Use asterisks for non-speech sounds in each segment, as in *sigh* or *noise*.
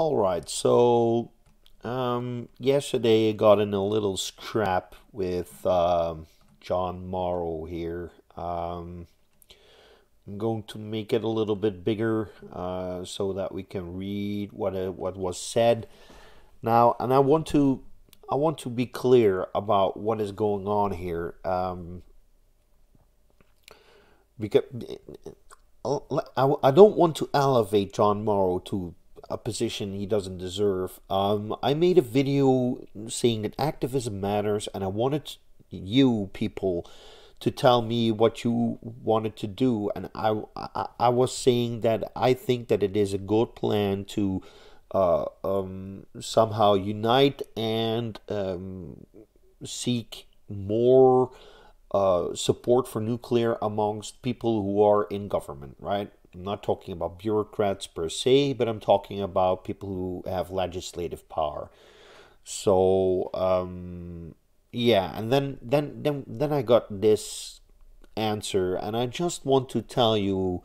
All right, so um, yesterday I got in a little scrap with um, John Morrow here. Um, I'm going to make it a little bit bigger uh, so that we can read what uh, what was said now, and I want to I want to be clear about what is going on here. Um, because I, I don't want to elevate John Morrow to a position he doesn't deserve. Um, I made a video saying that activism matters, and I wanted you people to tell me what you wanted to do, and I, I, I was saying that I think that it is a good plan to uh, um, somehow unite and um, seek more uh, support for nuclear amongst people who are in government, right? I'm not talking about bureaucrats per se, but I'm talking about people who have legislative power. So um, yeah, and then then then then I got this answer, and I just want to tell you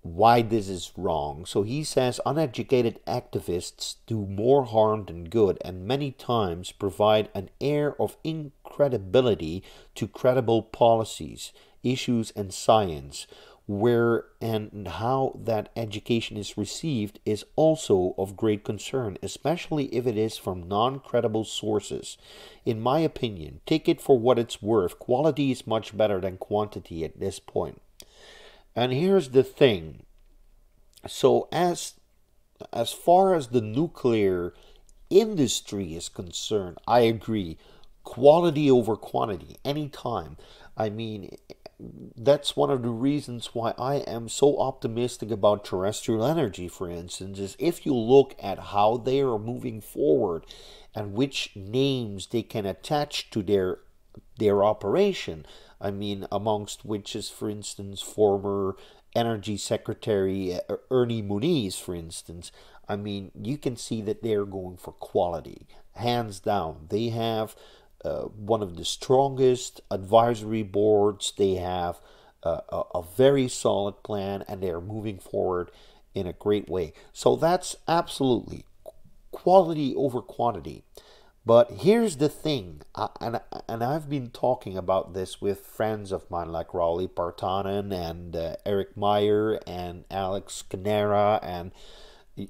why this is wrong. So he says uneducated activists do more harm than good and many times provide an air of incredibility to credible policies, issues, and science where and how that education is received is also of great concern, especially if it is from non credible sources. In my opinion, take it for what it's worth, quality is much better than quantity at this point. And here's the thing so, as, as far as the nuclear industry is concerned, I agree quality over quantity anytime. I mean, that's one of the reasons why I am so optimistic about terrestrial energy, for instance, is if you look at how they are moving forward and which names they can attach to their their operation. I mean, amongst which is, for instance, former Energy Secretary uh, Ernie Moniz, for instance. I mean, you can see that they're going for quality, hands down. They have uh, one of the strongest advisory boards. They have uh, a, a very solid plan and they're moving forward in a great way. So that's absolutely quality over quantity. But here's the thing, and, and I've been talking about this with friends of mine like Rauli Partanen and uh, Eric Meyer and Alex Cannara and,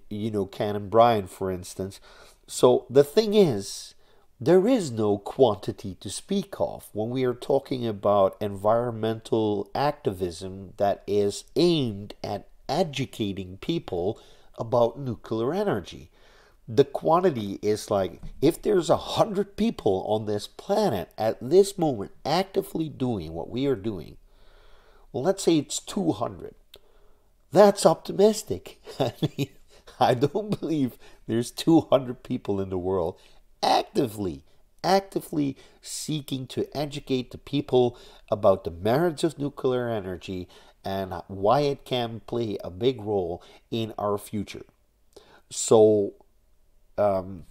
you know, Canon Bryan, for instance. So the thing is, there is no quantity to speak of when we are talking about environmental activism that is aimed at educating people about nuclear energy. The quantity is like if there's a hundred people on this planet at this moment actively doing what we are doing, well, let's say it's 200. That's optimistic. *laughs* I mean, I don't believe there's 200 people in the world actively, actively seeking to educate the people about the merits of nuclear energy and why it can play a big role in our future. So, um,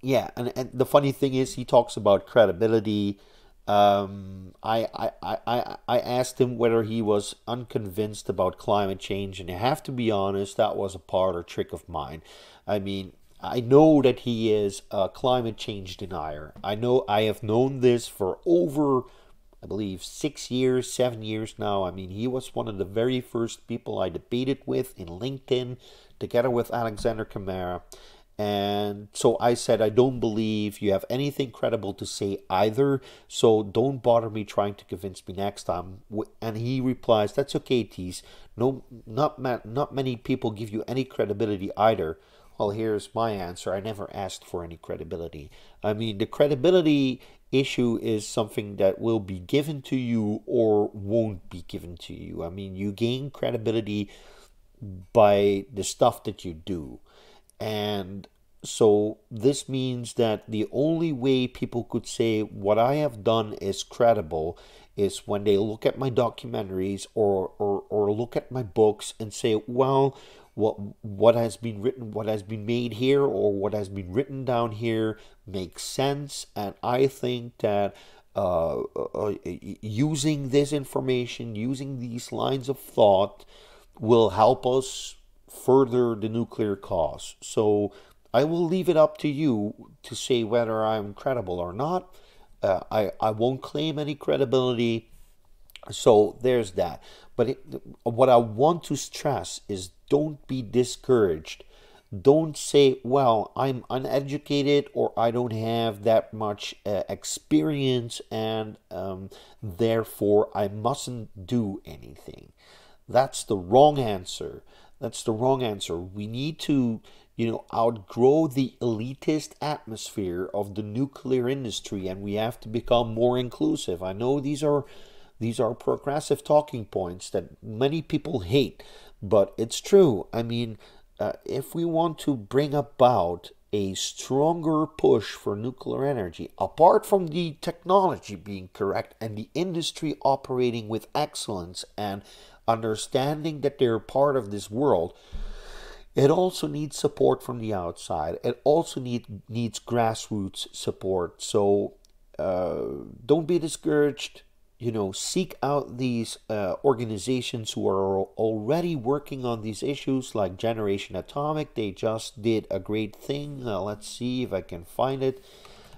yeah, and, and the funny thing is, he talks about credibility. Um, I, I, I, I asked him whether he was unconvinced about climate change, and I have to be honest, that was a part or trick of mine. I mean, I know that he is a climate change denier. I know I have known this for over, I believe, six years, seven years now. I mean, he was one of the very first people I debated with in LinkedIn, together with Alexander Cannara. And so I said, I don't believe you have anything credible to say either. So don't bother me trying to convince me next time. And he replies, That's okay, Thies. No, not, not many people give you any credibility either. Well, here's my answer. I never asked for any credibility. I mean, the credibility issue is something that will be given to you or won't be given to you. I mean, you gain credibility by the stuff that you do. And so this means that the only way people could say what I have done is credible is when they look at my documentaries or, or, or look at my books and say, well, what what has been written what has been made here or what has been written down here makes sense and i think that uh, uh, using this information using these lines of thought will help us further the nuclear cause. So I will leave it up to you to say whether I'm credible or not. Uh, I, I won't claim any credibility. So there's that. But it, what I want to stress is don't be discouraged. Don't say, well, I'm uneducated or I don't have that much uh, experience and um, therefore I mustn't do anything. That's the wrong answer. That's the wrong answer. We need to, you know, outgrow the elitist atmosphere of the nuclear industry and we have to become more inclusive. I know these are these are progressive talking points that many people hate, but it's true. I mean, uh, if we want to bring about a stronger push for nuclear energy, apart from the technology being correct and the industry operating with excellence and understanding that they're part of this world, it also needs support from the outside. It also need, needs grassroots support. So uh, don't be discouraged you know, seek out these uh, organizations who are already working on these issues, like Generation Atomic. They just did a great thing. Uh, let's see if I can find it.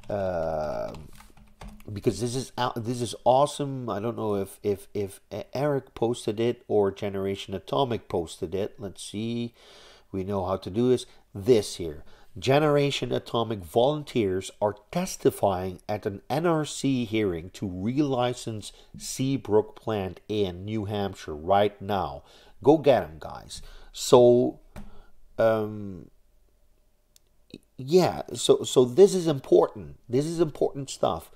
Uh, because this is this is awesome. I don't know if if if Eric posted it or Generation Atomic posted it. Let's see. We know how to do this. This here. Generation Atomic volunteers are testifying at an NRC hearing to relicense Seabrook plant in New Hampshire right now. Go get them, guys. So, um, yeah. So, so this is important. This is important stuff.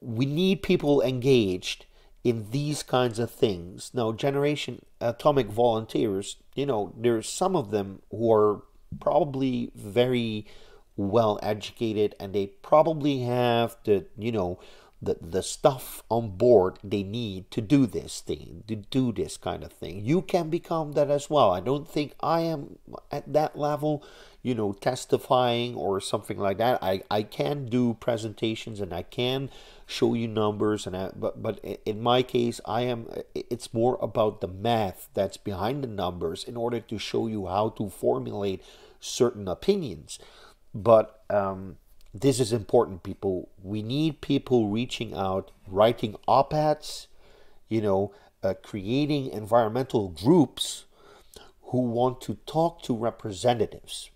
We need people engaged in these kinds of things. Now, Generation Atomic volunteers, you know, there's some of them who are probably very well educated and they probably have the you know the the stuff on board they need to do this thing to do this kind of thing. You can become that as well. I don't think i am at that level you know testifying or something like that. I i can do presentations and i can show you numbers and I, but but in my case i am it's more about the math that's behind the numbers in order to show you how to formulate certain opinions. But um, this is important people we need people reaching out writing op-eds you know uh, creating environmental groups who want to talk to representatives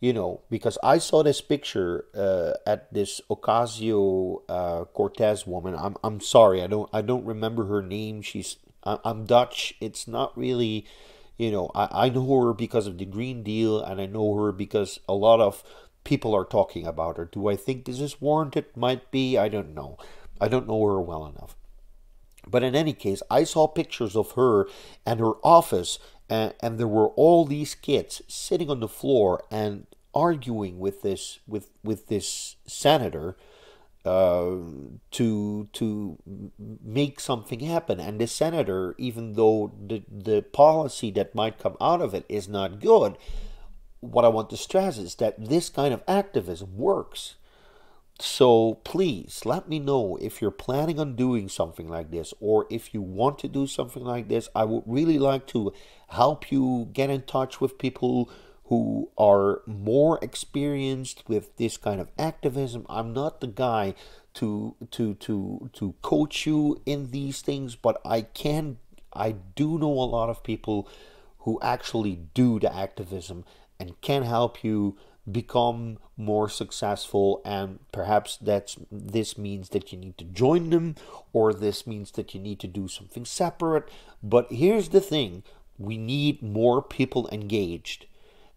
you know, because I saw this picture uh, at this Ocasio uh, Cortez woman. I'm I'm sorry, I don't I don't remember her name. She's I'm Dutch. It's not really, you know, I I know her because of the Green Deal, and I know her because a lot of people are talking about her. Do I think this is warranted? Might be. I don't know. I don't know her well enough. But in any case, I saw pictures of her and her office, and, and there were all these kids sitting on the floor and arguing with this with with this senator uh, to to make something happen. And the senator, even though the the policy that might come out of it is not good, what I want to stress is that this kind of activism works. So please let me know if you're planning on doing something like this or if you want to do something like this. I would really like to help you get in touch with people who are more experienced with this kind of activism. I'm not the guy to to to to coach you in these things, but I can I do know a lot of people who actually do the activism and can help you become more successful and perhaps that's this means that you need to join them or this means that you need to do something separate. But here's the thing. We need more people engaged.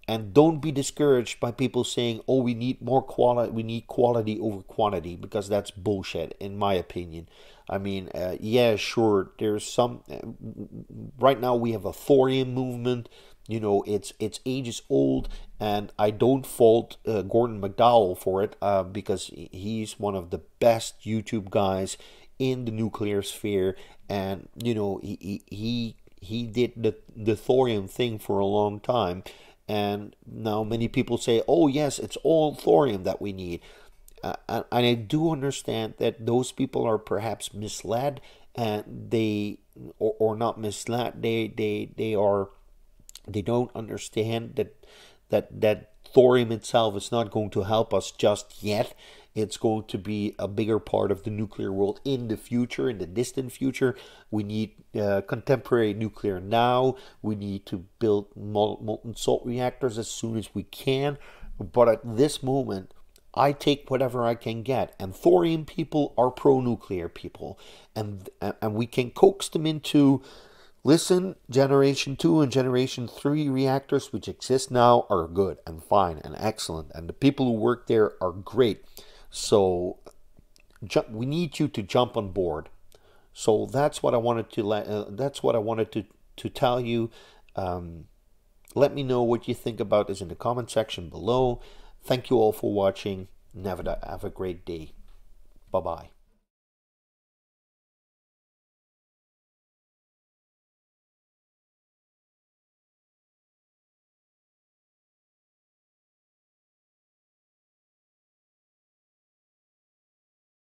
And don't be discouraged by people saying oh we need more quality we need quality over quantity because that's bullshit in my opinion. I mean uh, yeah sure there's some uh, right now we have a thorium movement you know it's it's ages old and i don't fault uh, gordon mcdowell for it uh, because he's one of the best youtube guys in the nuclear sphere and you know he he he did the the thorium thing for a long time and now many people say, oh, yes, it's all thorium that we need. Uh, and I do understand that those people are perhaps misled and they, or, or not misled, they, they, they are They don't understand that that that thorium itself is not going to help us just yet. It's going to be a bigger part of the nuclear world in the future, in the distant future. We need uh, contemporary nuclear now. We need to build molten salt reactors as soon as we can. But at this moment, I take whatever I can get. And thorium people are pro nuclear people. And, and we can coax them into listen, generation 2 and generation 3 reactors, which exist now, are good and fine and excellent. And the people who work there are great. So we need you to jump on board. So that's what I wanted to let. Uh, that's what I wanted to to tell you. Um, let me know what you think about this in the comment section below. Thank you all for watching. Never have a great day. Bye bye.